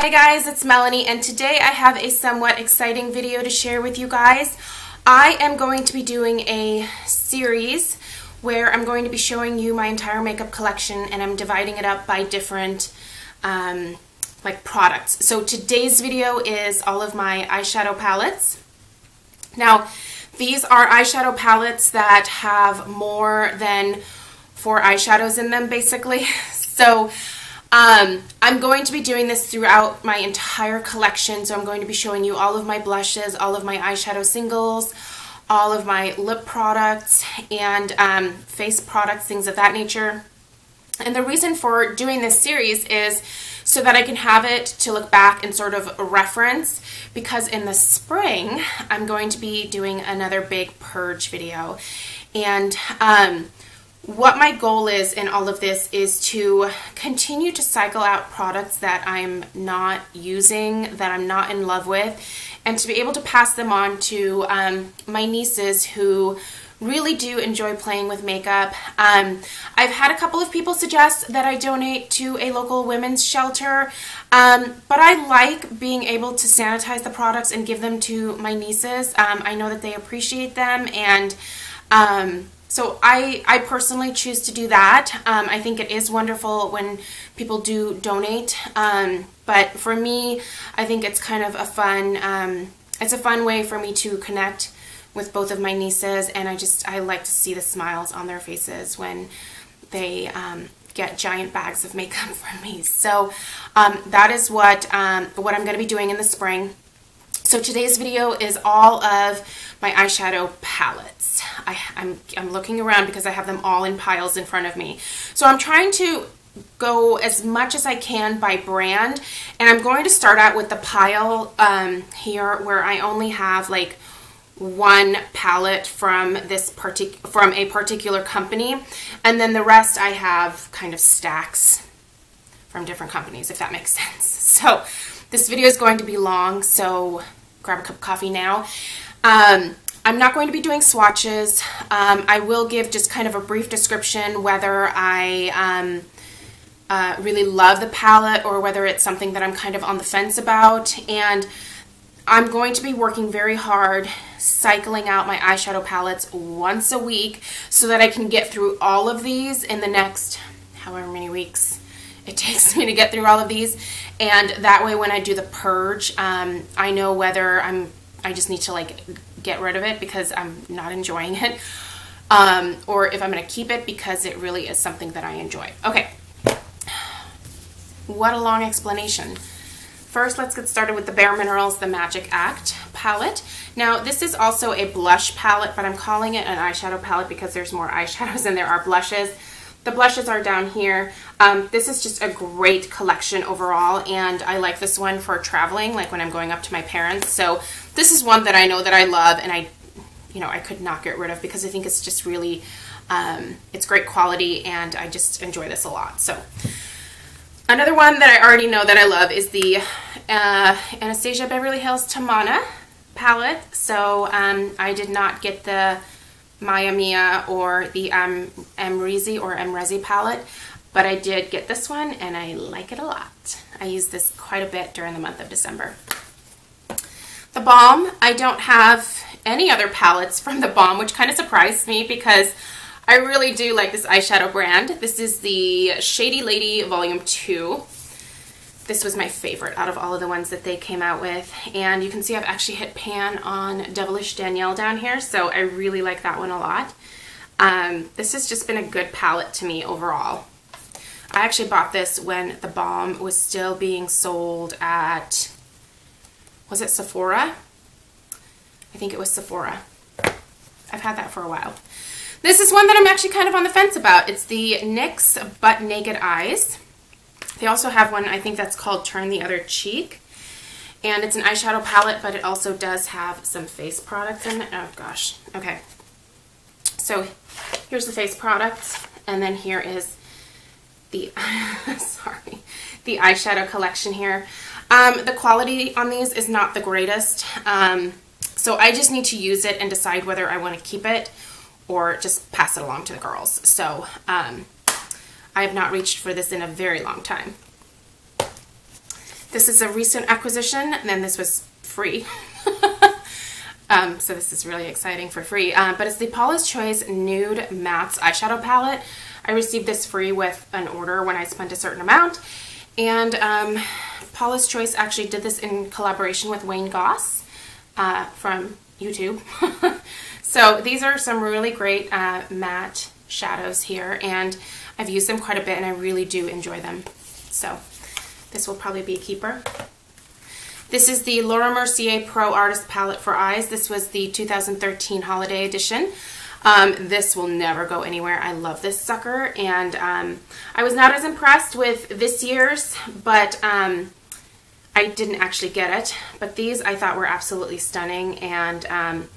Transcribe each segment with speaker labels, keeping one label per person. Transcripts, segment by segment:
Speaker 1: Hey guys, it's Melanie and today I have a somewhat exciting video to share with you guys. I am going to be doing a series where I'm going to be showing you my entire makeup collection and I'm dividing it up by different um, like products. So today's video is all of my eyeshadow palettes. Now these are eyeshadow palettes that have more than four eyeshadows in them basically. So um, I'm going to be doing this throughout my entire collection, so I'm going to be showing you all of my blushes, all of my eyeshadow singles, all of my lip products, and um, face products, things of that nature. And the reason for doing this series is so that I can have it to look back and sort of reference because in the spring I'm going to be doing another big purge video and um, what my goal is in all of this is to continue to cycle out products that I'm not using, that I'm not in love with, and to be able to pass them on to um, my nieces who really do enjoy playing with makeup. Um, I've had a couple of people suggest that I donate to a local women's shelter, um, but I like being able to sanitize the products and give them to my nieces. Um, I know that they appreciate them and um, so I, I personally choose to do that. Um, I think it is wonderful when people do donate. Um, but for me, I think it's kind of a fun, um, it's a fun way for me to connect with both of my nieces. And I just, I like to see the smiles on their faces when they um, get giant bags of makeup from me. So um, that is what, um, what I'm going to be doing in the spring. So today's video is all of my eyeshadow palettes. I, am I'm, I'm looking around because I have them all in piles in front of me. So I'm trying to go as much as I can by brand and I'm going to start out with the pile um, here where I only have like one palette from this partic from a particular company and then the rest I have kind of stacks from different companies if that makes sense. So this video is going to be long so grab a cup of coffee now. Um, I'm not going to be doing swatches. Um, I will give just kind of a brief description whether I um, uh, really love the palette or whether it's something that I'm kind of on the fence about. And I'm going to be working very hard cycling out my eyeshadow palettes once a week so that I can get through all of these in the next however many weeks it takes me to get through all of these. And that way when I do the purge um, I know whether I'm I just need to like get rid of it because I'm not enjoying it. Um, or if I'm gonna keep it because it really is something that I enjoy. Okay. What a long explanation. First, let's get started with the Bare Minerals The Magic Act palette. Now, this is also a blush palette, but I'm calling it an eyeshadow palette because there's more eyeshadows than there are blushes. The blushes are down here. Um, this is just a great collection overall, and I like this one for traveling, like when I'm going up to my parents. So this is one that I know that I love, and I, you know, I could not get rid of because I think it's just really, um, it's great quality, and I just enjoy this a lot. So another one that I already know that I love is the uh, Anastasia Beverly Hills Tamanna palette. So um, I did not get the Maya Mia or the um, Amrezy or Amrezy palette, but I did get this one and I like it a lot. I use this quite a bit during the month of December. The Balm, I don't have any other palettes from the Balm, which kind of surprised me because I really do like this eyeshadow brand. This is the Shady Lady Volume 2. This was my favorite out of all of the ones that they came out with. And you can see I've actually hit pan on Devilish Danielle down here, so I really like that one a lot. Um, this has just been a good palette to me overall. I actually bought this when the balm was still being sold at, was it Sephora? I think it was Sephora. I've had that for a while. This is one that I'm actually kind of on the fence about. It's the NYX Butt Naked Eyes. They also have one, I think that's called Turn the Other Cheek. And it's an eyeshadow palette, but it also does have some face products in it. Oh gosh, okay. So here's the face products, and then here is the, sorry, the eyeshadow collection here. Um, the quality on these is not the greatest, um, so I just need to use it and decide whether I want to keep it or just pass it along to the girls. So um, I have not reached for this in a very long time. This is a recent acquisition, and then this was free. um, so this is really exciting for free. Um, but it's the Paula's Choice Nude Mattes Eyeshadow Palette. I received this free with an order when I spent a certain amount. And um, Paula's Choice actually did this in collaboration with Wayne Goss uh, from YouTube. so these are some really great uh, matte shadows here and I've used them quite a bit and I really do enjoy them. So this will probably be a keeper. This is the Laura Mercier Pro Artist Palette for Eyes. This was the 2013 holiday edition. Um, this will never go anywhere. I love this sucker and um, I was not as impressed with this year's but um, I didn't actually get it. But these I thought were absolutely stunning and um,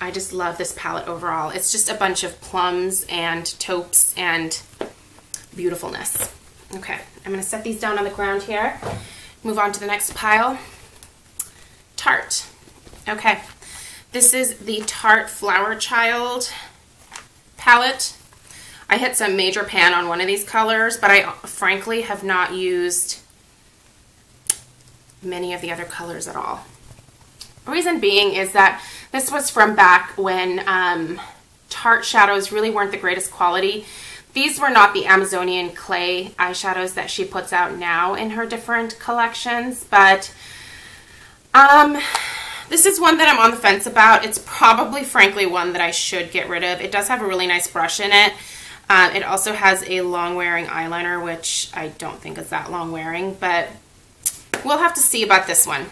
Speaker 1: I just love this palette overall. It's just a bunch of plums and taupes and beautifulness. Okay, I'm going to set these down on the ground here. Move on to the next pile. Tarte. Okay, this is the Tarte Flower Child palette. I hit some major pan on one of these colors, but I frankly have not used many of the other colors at all. Reason being is that this was from back when um, Tarte shadows really weren't the greatest quality. These were not the Amazonian clay eyeshadows that she puts out now in her different collections, but um, this is one that I'm on the fence about. It's probably, frankly, one that I should get rid of. It does have a really nice brush in it. Um, it also has a long-wearing eyeliner, which I don't think is that long-wearing, but we'll have to see about this one.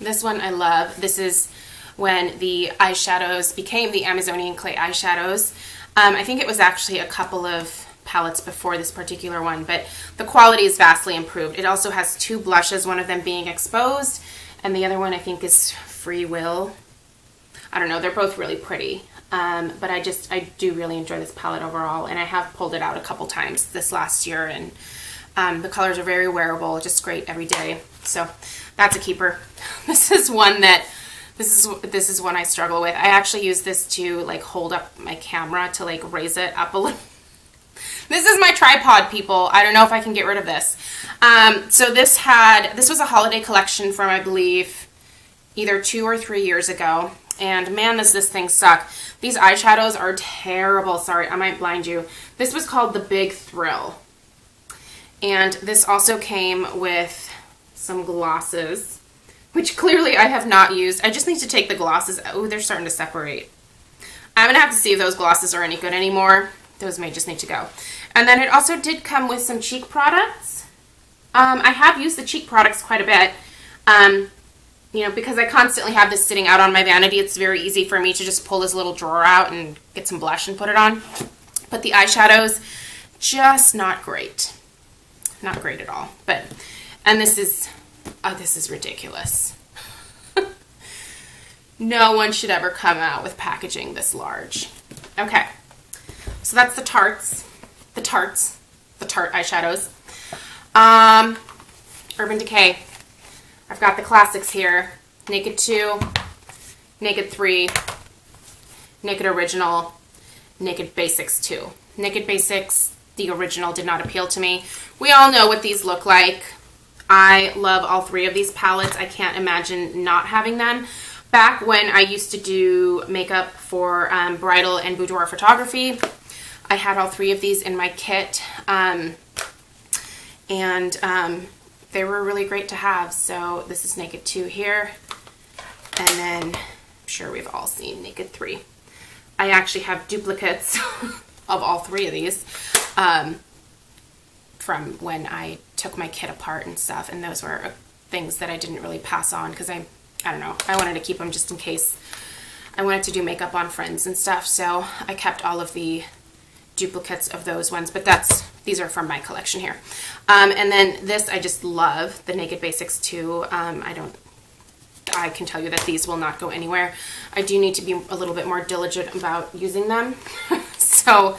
Speaker 1: This one I love. This is when the eyeshadows became the Amazonian clay eyeshadows. Um, I think it was actually a couple of palettes before this particular one, but the quality is vastly improved. It also has two blushes, one of them being exposed, and the other one I think is Free Will. I don't know, they're both really pretty. Um, but I just, I do really enjoy this palette overall, and I have pulled it out a couple times this last year, and um, the colors are very wearable, just great every day. So that's a keeper. This is one that this is this is one I struggle with. I actually use this to like hold up my camera to like raise it up a little. This is my tripod, people. I don't know if I can get rid of this. Um, so this had this was a holiday collection from I believe either two or three years ago. And man, does this thing suck. These eyeshadows are terrible. Sorry, I might blind you. This was called the Big Thrill. And this also came with some glosses, which clearly I have not used. I just need to take the glosses. Oh, they're starting to separate. I'm going to have to see if those glosses are any good anymore. Those may just need to go. And then it also did come with some cheek products. Um, I have used the cheek products quite a bit. Um, you know, because I constantly have this sitting out on my vanity, it's very easy for me to just pull this little drawer out and get some blush and put it on. But the eyeshadows, just not great. Not great at all. But and this is, oh, this is ridiculous. no one should ever come out with packaging this large. Okay, so that's the Tartes, the Tartes, the Tarte eyeshadows. Um, Urban Decay. I've got the classics here. Naked 2, Naked 3, Naked Original, Naked Basics 2. Naked Basics, the original, did not appeal to me. We all know what these look like. I love all three of these palettes. I can't imagine not having them. Back when I used to do makeup for um, bridal and boudoir photography, I had all three of these in my kit. Um, and um, they were really great to have. So this is Naked 2 here. And then I'm sure we've all seen Naked 3. I actually have duplicates of all three of these. Um, from when I took my kit apart and stuff. And those were things that I didn't really pass on because I, I don't know, I wanted to keep them just in case I wanted to do makeup on friends and stuff. So I kept all of the duplicates of those ones, but that's, these are from my collection here. Um, and then this I just love, the Naked Basics 2. Um, I don't, I can tell you that these will not go anywhere. I do need to be a little bit more diligent about using them. so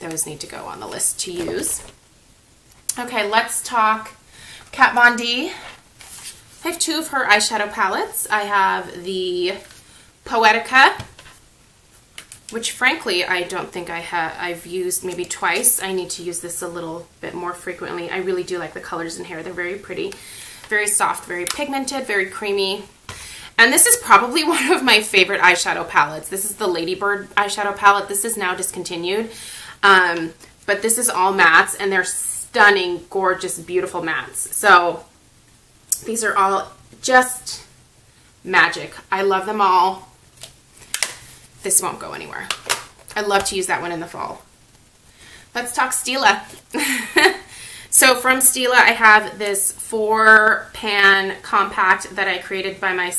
Speaker 1: those need to go on the list to use. Okay, let's talk Kat Von D. I have two of her eyeshadow palettes. I have the Poetica, which frankly I don't think I have I've used maybe twice. I need to use this a little bit more frequently. I really do like the colors in here. They're very pretty. Very soft, very pigmented, very creamy. And this is probably one of my favorite eyeshadow palettes. This is the Ladybird eyeshadow palette. This is now discontinued. Um, but this is all mattes and they're stunning, gorgeous, beautiful mats. So these are all just magic. I love them all. This won't go anywhere. I love to use that one in the fall. Let's talk Stila. so from Stila, I have this four pan compact that I created by my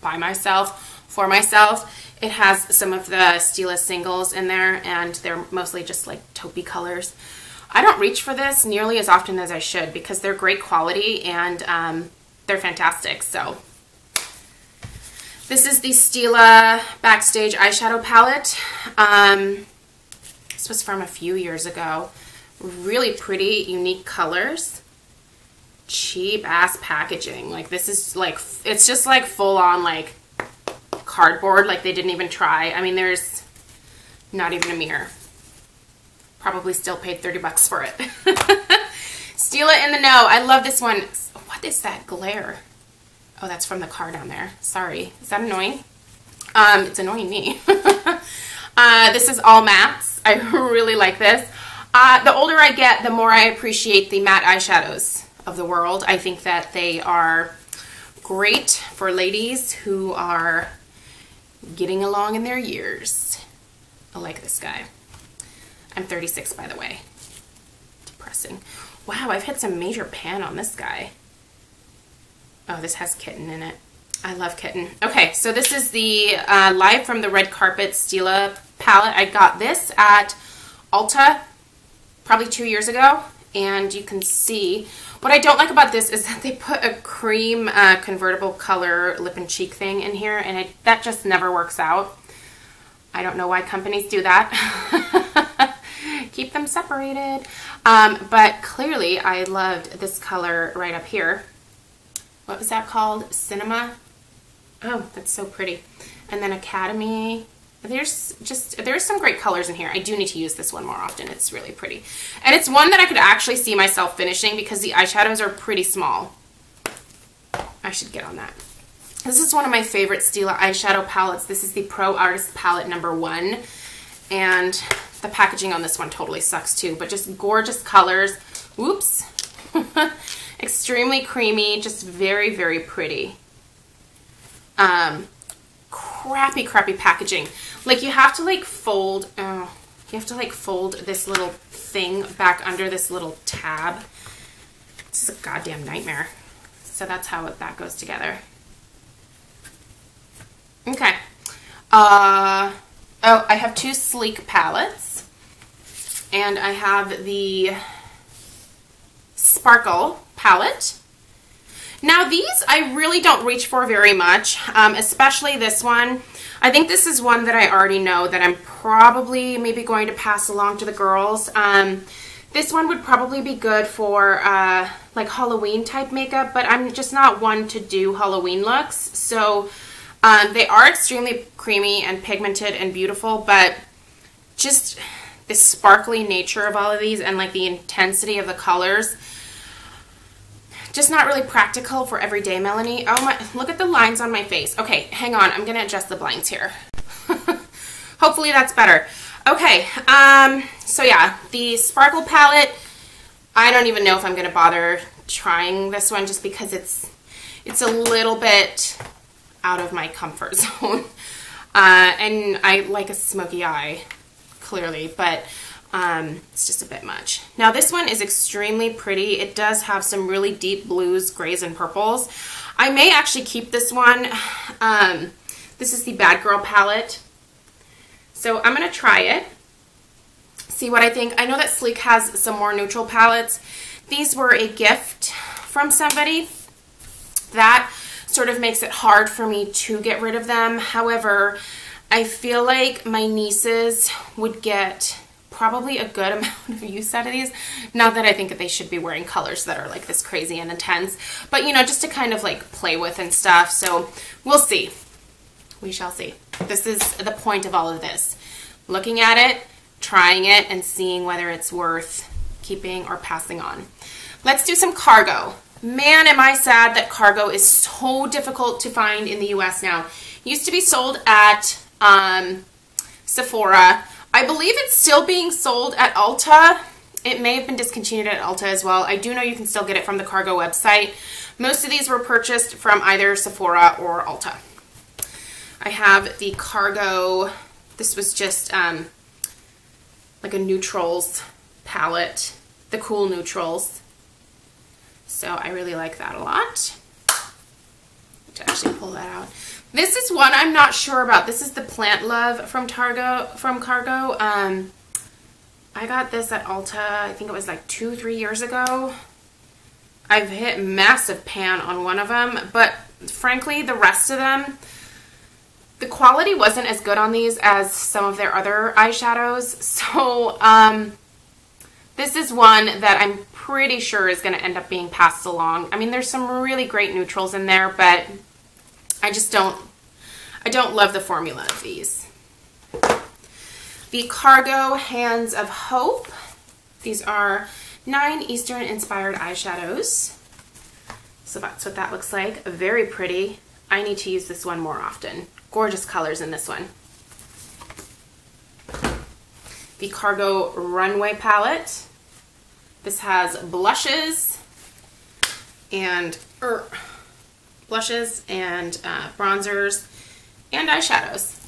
Speaker 1: by myself for myself. It has some of the Stila singles in there and they're mostly just like taupey colors. I don't reach for this nearly as often as I should because they're great quality and um, they're fantastic. So this is the Stila Backstage Eyeshadow Palette. Um, this was from a few years ago. Really pretty, unique colors. Cheap ass packaging. Like this is like, it's just like full on like cardboard. Like they didn't even try. I mean, there's not even a mirror. Probably still paid 30 bucks for it. Stila in the know. I love this one. What is that glare? Oh, that's from the car down there. Sorry. Is that annoying? Um, it's annoying me. uh, this is all mattes. I really like this. Uh, the older I get, the more I appreciate the matte eyeshadows of the world. I think that they are great for ladies who are getting along in their years. I like this guy. I'm 36, by the way. Depressing. Wow, I've hit some major pan on this guy. Oh, this has kitten in it. I love kitten. Okay, so this is the uh, Live from the Red Carpet Stila palette. I got this at Ulta probably two years ago, and you can see what I don't like about this is that they put a cream uh, convertible color lip and cheek thing in here, and it, that just never works out. I don't know why companies do that. Keep them separated. Um, but clearly, I loved this color right up here what was that called? Cinema. Oh, that's so pretty. And then Academy. There's just, there's some great colors in here. I do need to use this one more often. It's really pretty. And it's one that I could actually see myself finishing because the eyeshadows are pretty small. I should get on that. This is one of my favorite Stila eyeshadow palettes. This is the Pro Artist palette number one. And the packaging on this one totally sucks too, but just gorgeous colors. Whoops. Extremely creamy, just very, very pretty. Um, crappy, crappy packaging. Like you have to like fold, oh, you have to like fold this little thing back under this little tab. This is a goddamn nightmare. So that's how that goes together. Okay. Uh, oh, I have two sleek palettes. And I have the Sparkle palette. Now these I really don't reach for very much, um, especially this one. I think this is one that I already know that I'm probably maybe going to pass along to the girls. Um, this one would probably be good for uh, like Halloween type makeup, but I'm just not one to do Halloween looks. So um, they are extremely creamy and pigmented and beautiful, but just the sparkly nature of all of these and like the intensity of the colors just not really practical for everyday Melanie. Oh my, look at the lines on my face. Okay, hang on. I'm going to adjust the blinds here. Hopefully that's better. Okay, um, so yeah, the Sparkle palette, I don't even know if I'm going to bother trying this one just because it's, it's a little bit out of my comfort zone. Uh, and I like a smoky eye, clearly, but um, it's just a bit much. Now this one is extremely pretty. It does have some really deep blues, grays, and purples. I may actually keep this one. Um, this is the Bad Girl palette. So I'm going to try it, see what I think. I know that Sleek has some more neutral palettes. These were a gift from somebody. That sort of makes it hard for me to get rid of them. However, I feel like my nieces would get probably a good amount of use out of these. Not that I think that they should be wearing colors that are like this crazy and intense, but you know, just to kind of like play with and stuff. So we'll see. We shall see. This is the point of all of this. Looking at it, trying it, and seeing whether it's worth keeping or passing on. Let's do some cargo. Man, am I sad that cargo is so difficult to find in the US now. Used to be sold at um, Sephora. I believe it's still being sold at Ulta. It may have been discontinued at Ulta as well. I do know you can still get it from the Cargo website. Most of these were purchased from either Sephora or Ulta. I have the Cargo, this was just um, like a neutrals palette, the cool neutrals. So I really like that a lot. To actually pull that out. This is one I'm not sure about. This is the Plant Love from Targo from Cargo. Um, I got this at Ulta. I think it was like two, three years ago. I've hit massive pan on one of them, but frankly, the rest of them, the quality wasn't as good on these as some of their other eyeshadows. So, um, this is one that I'm pretty sure is going to end up being passed along. I mean, there's some really great neutrals in there, but I just don't, I don't love the formula of these. The Cargo Hands of Hope. These are nine Eastern inspired eyeshadows. So that's what that looks like. Very pretty. I need to use this one more often. Gorgeous colors in this one. The Cargo Runway Palette. This has blushes and er, blushes and uh, bronzers and eyeshadows.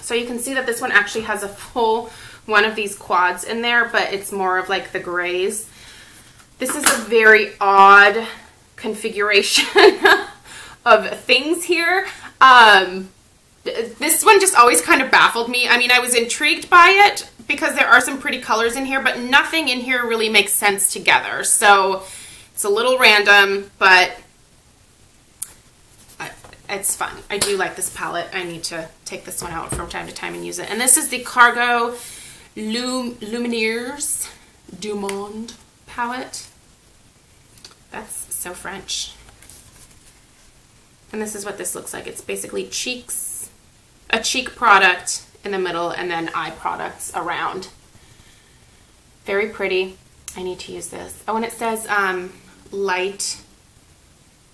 Speaker 1: So you can see that this one actually has a full one of these quads in there, but it's more of like the grays. This is a very odd configuration of things here. Um, this one just always kind of baffled me. I mean, I was intrigued by it because there are some pretty colors in here, but nothing in here really makes sense together. So it's a little random, but it's fun. I do like this palette. I need to take this one out from time to time and use it. And this is the Cargo Lum Lumières Du Monde palette. That's so French. And this is what this looks like. It's basically cheeks, a cheek product in the middle and then eye products around. Very pretty. I need to use this. Oh, and it says um, light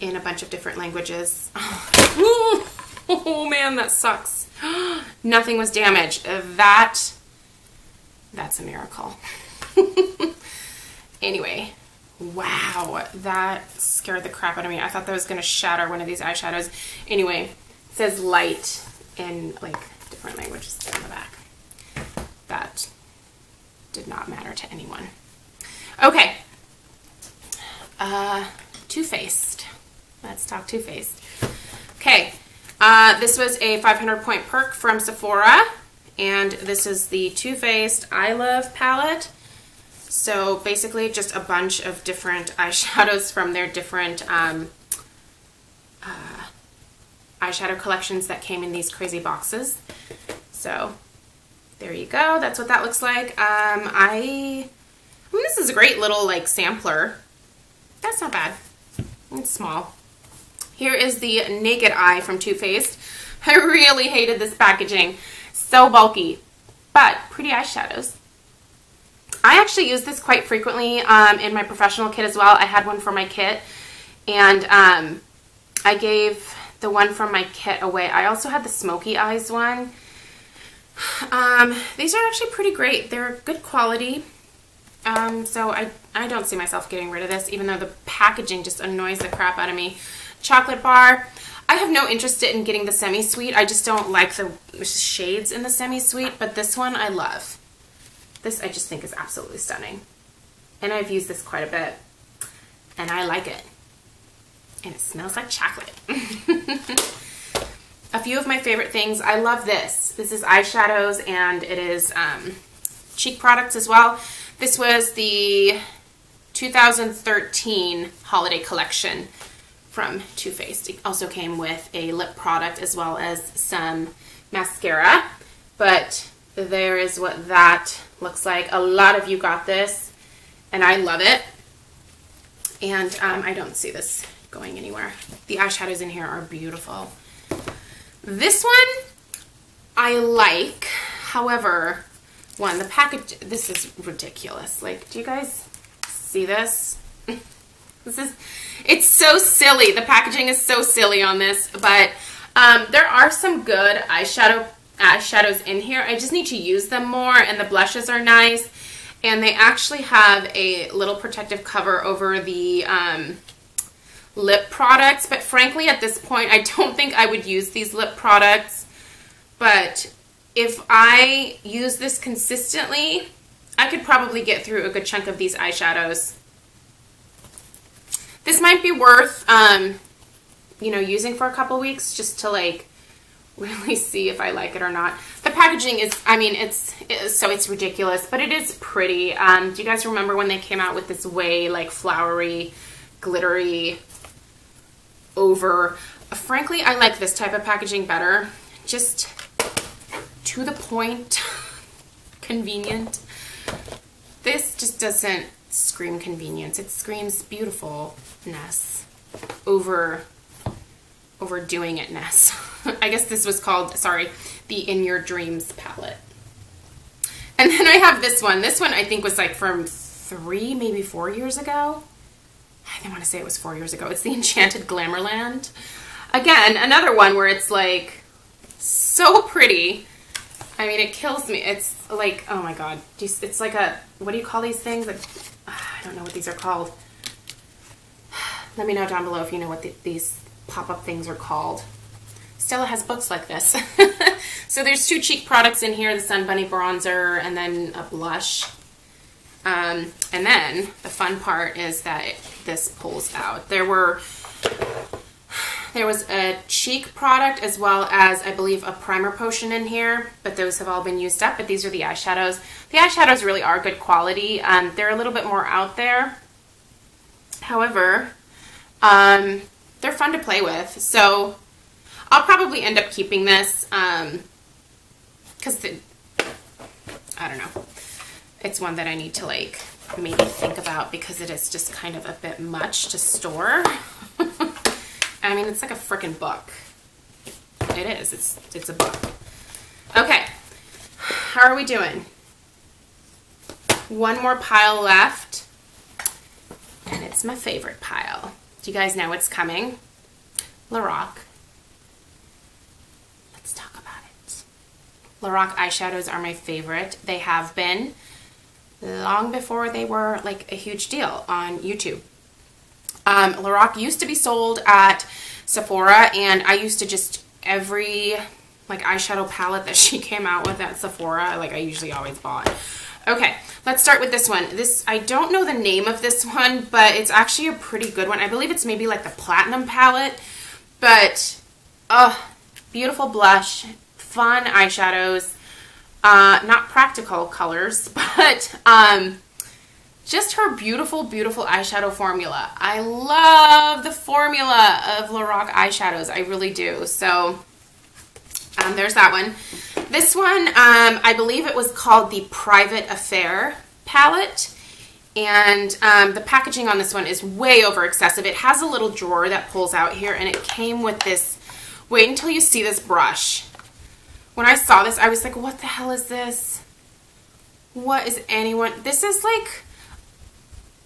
Speaker 1: in a bunch of different languages. oh man, that sucks. Nothing was damaged. That, that's a miracle. anyway, wow, that scared the crap out of me. I thought that was to shatter one of these eyeshadows. Anyway, it says light in like different languages in the back. That did not matter to anyone. Okay. Uh, Too Faced. Let's talk Too Faced. Okay, uh, this was a 500 point perk from Sephora, and this is the Too Faced I Love palette. So basically just a bunch of different eyeshadows from their different um, uh, eyeshadow collections that came in these crazy boxes. So there you go. That's what that looks like. Um, I, I mean, this is a great little like sampler. That's not bad. It's small. Here is the Naked Eye from Too Faced. I really hated this packaging. So bulky, but pretty eyeshadows. I actually use this quite frequently um, in my professional kit as well. I had one for my kit, and um, I gave the one from my kit away. I also had the Smoky Eyes one. Um, these are actually pretty great. They're good quality. Um, so I, I don't see myself getting rid of this, even though the packaging just annoys the crap out of me chocolate bar. I have no interest in getting the semi-sweet. I just don't like the shades in the semi-sweet, but this one I love. This I just think is absolutely stunning. And I've used this quite a bit. And I like it. And it smells like chocolate. a few of my favorite things. I love this. This is eyeshadows and it is um, cheek products as well. This was the 2013 holiday collection from Too Faced. It also came with a lip product as well as some mascara. But there is what that looks like. A lot of you got this, and I love it. And um, I don't see this going anywhere. The eyeshadows in here are beautiful. This one I like. However, one, the package, this is ridiculous. Like, do you guys see this? This is, it's so silly. The packaging is so silly on this, but um, there are some good eyeshadow eyeshadows in here. I just need to use them more, and the blushes are nice. And they actually have a little protective cover over the um, lip products. But frankly, at this point, I don't think I would use these lip products. But if I use this consistently, I could probably get through a good chunk of these eyeshadows. This might be worth, um, you know, using for a couple weeks just to like really see if I like it or not. The packaging is, I mean, it's, so it's ridiculous, but it is pretty. Um, do you guys remember when they came out with this way like flowery, glittery, over? Frankly, I like this type of packaging better. Just to the point, convenient. This just doesn't scream convenience. It screams beautifulness over overdoing itness. I guess this was called, sorry, the In Your Dreams palette. And then I have this one. This one I think was like from three, maybe four years ago. I didn't want to say it was four years ago. It's the Enchanted Glamourland. Again, another one where it's like so pretty. I mean, it kills me. It's like, oh my God. It's like a, what do you call these things? Like, I don't know what these are called. Let me know down below if you know what the, these pop-up things are called. Stila has books like this. so there's two cheek products in here, the Sun Bunny bronzer and then a blush. Um, and then the fun part is that it, this pulls out. There were there was a cheek product as well as I believe a primer potion in here, but those have all been used up. But these are the eyeshadows. The eyeshadows really are good quality. Um, they're a little bit more out there. However, um, they're fun to play with. So I'll probably end up keeping this because um, I don't know. It's one that I need to like maybe think about because it is just kind of a bit much to store. I mean, it's like a freaking book. It is. It's it's a book. Okay. How are we doing? One more pile left. And it's my favorite pile. Do you guys know what's coming? Lorac. Let's talk about it. Lorac eyeshadows are my favorite. They have been long before they were like a huge deal on YouTube. Um, Lorac used to be sold at Sephora and I used to just every like eyeshadow palette that she came out with at Sephora, like I usually always bought. Okay, let's start with this one. This, I don't know the name of this one, but it's actually a pretty good one. I believe it's maybe like the Platinum palette, but, oh, beautiful blush, fun eyeshadows, uh, not practical colors, but, um, just her beautiful, beautiful eyeshadow formula. I love the formula of Lorac eyeshadows. I really do. So um, there's that one. This one, um, I believe it was called the Private Affair palette. And um, the packaging on this one is way over excessive. It has a little drawer that pulls out here and it came with this, wait until you see this brush. When I saw this, I was like, what the hell is this? What is anyone, this is like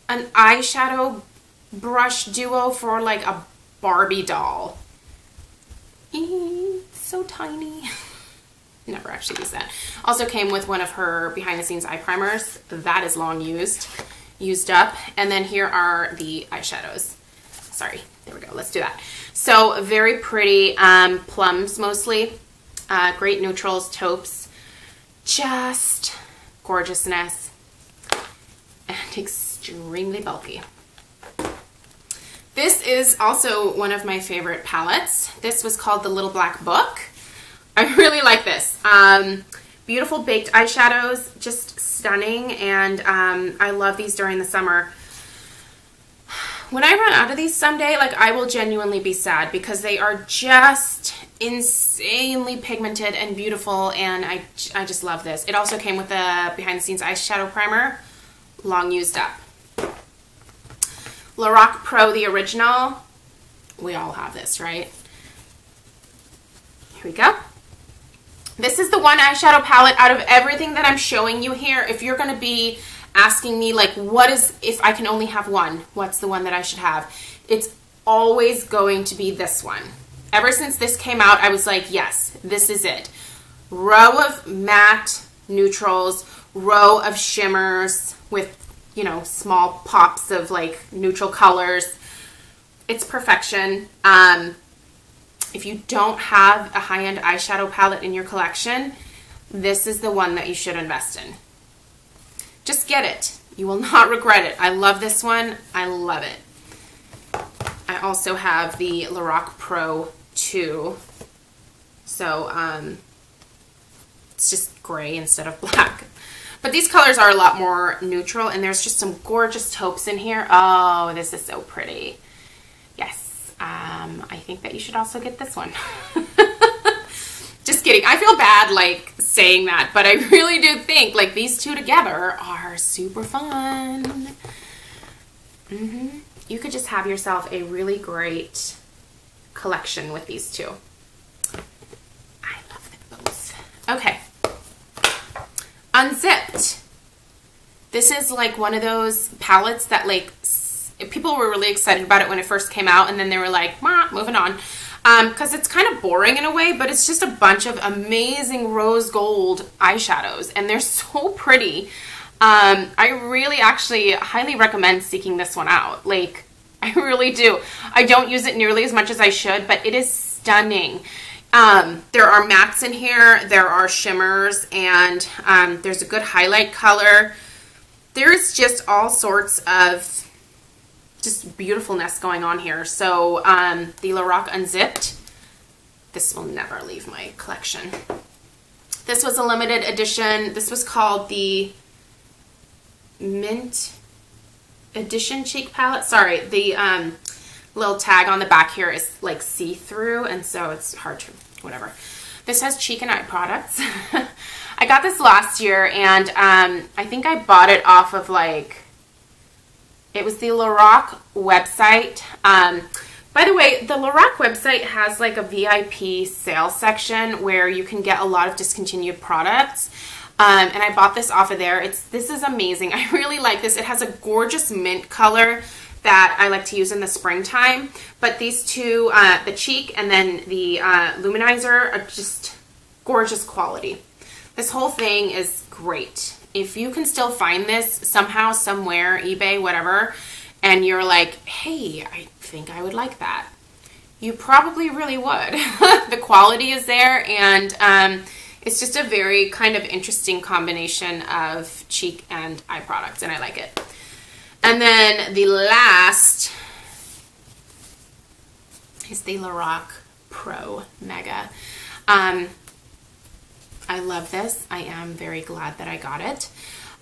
Speaker 1: an eyeshadow brush duo for like a Barbie doll. so tiny. Never actually used that. Also came with one of her behind the scenes eye primers. That is long used, used up. And then here are the eyeshadows. Sorry, there we go. Let's do that. So very pretty um, plums mostly. Uh, great neutrals, taupes. Just gorgeousness. And extremely bulky. This is also one of my favorite palettes. This was called the Little Black Book. I really like this. Um, beautiful baked eyeshadows, just stunning, and um, I love these during the summer. When I run out of these someday, like I will genuinely be sad because they are just insanely pigmented and beautiful, and I, I just love this. It also came with a behind the scenes eyeshadow primer, long used up. Lorac Pro, the original. We all have this, right? Here we go. This is the one eyeshadow palette out of everything that I'm showing you here. If you're going to be asking me like what is if I can only have one, what's the one that I should have? It's always going to be this one. Ever since this came out, I was like, yes, this is it. Row of matte neutrals, row of shimmers with, you know, small pops of like neutral colors. It's perfection. Um, if you don't have a high-end eyeshadow palette in your collection, this is the one that you should invest in. Just get it. You will not regret it. I love this one. I love it. I also have the Lorac Pro 2. So, um, it's just gray instead of black. But these colors are a lot more neutral, and there's just some gorgeous taupes in here. Oh, this is so pretty. Yes, um, I think that you should also get this one. just kidding. I feel bad, like, saying that, but I really do think, like, these two together are super fun. Mm -hmm. You could just have yourself a really great collection with these two. I love those. Okay. Unzipped. This is like one of those palettes that like people were really excited about it when it first came out and then they were like, moving on. Because um, it's kind of boring in a way, but it's just a bunch of amazing rose gold eyeshadows and they're so pretty. Um, I really actually highly recommend seeking this one out. Like, I really do. I don't use it nearly as much as I should, but it is stunning. Um, there are mattes in here, there are shimmers, and um, there's a good highlight color. There's just all sorts of just beautifulness going on here. So um, the Lorac Unzipped, this will never leave my collection. This was a limited edition. This was called the Mint Edition Cheek Palette. Sorry, the um, little tag on the back here is like see-through and so it's hard to whatever this has cheek and eye products I got this last year and um, I think I bought it off of like it was the Lorac website um, by the way the Lorac website has like a VIP sales section where you can get a lot of discontinued products um, and I bought this off of there. It's This is amazing. I really like this. It has a gorgeous mint color that I like to use in the springtime. But these two, uh, the cheek and then the uh, luminizer are just gorgeous quality. This whole thing is great. If you can still find this somehow, somewhere, eBay, whatever, and you're like, hey, I think I would like that. You probably really would. the quality is there and um, it's just a very kind of interesting combination of cheek and eye products and I like it. And then the last is the Lorac Pro Mega. Um, I love this. I am very glad that I got it.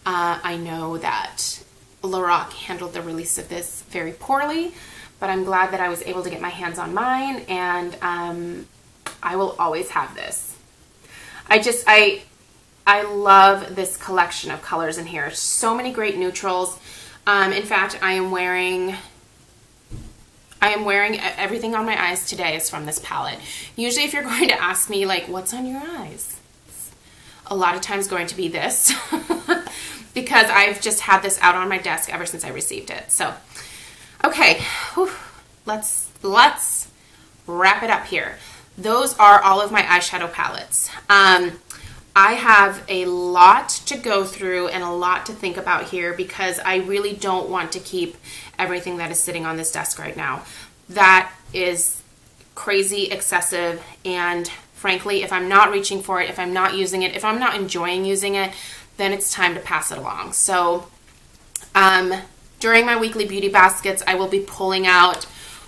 Speaker 1: Uh, I know that Lorac handled the release of this very poorly, but I'm glad that I was able to get my hands on mine and um, I will always have this. I just, I, I love this collection of colors in here. So many great neutrals. Um, in fact, I am wearing I am wearing everything on my eyes today is from this palette. Usually if you're going to ask me like what's on your eyes, a lot of times going to be this because I've just had this out on my desk ever since I received it. So, okay, Whew. let's let's wrap it up here. Those are all of my eyeshadow palettes. Um, I have a lot to go through and a lot to think about here because I really don't want to keep everything that is sitting on this desk right now. That is crazy excessive and frankly, if I'm not reaching for it, if I'm not using it, if I'm not enjoying using it, then it's time to pass it along. So um, during my weekly beauty baskets, I will be pulling out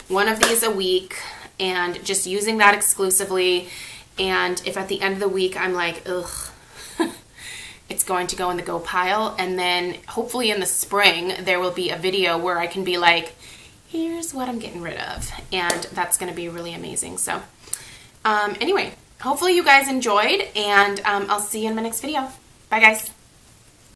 Speaker 1: one of these a week and just using that exclusively and if at the end of the week I'm like, ugh, it's going to go in the go pile. And then hopefully in the spring, there will be a video where I can be like, here's what I'm getting rid of. And that's going to be really amazing. So um, anyway, hopefully you guys enjoyed and um, I'll see you in my next video. Bye guys.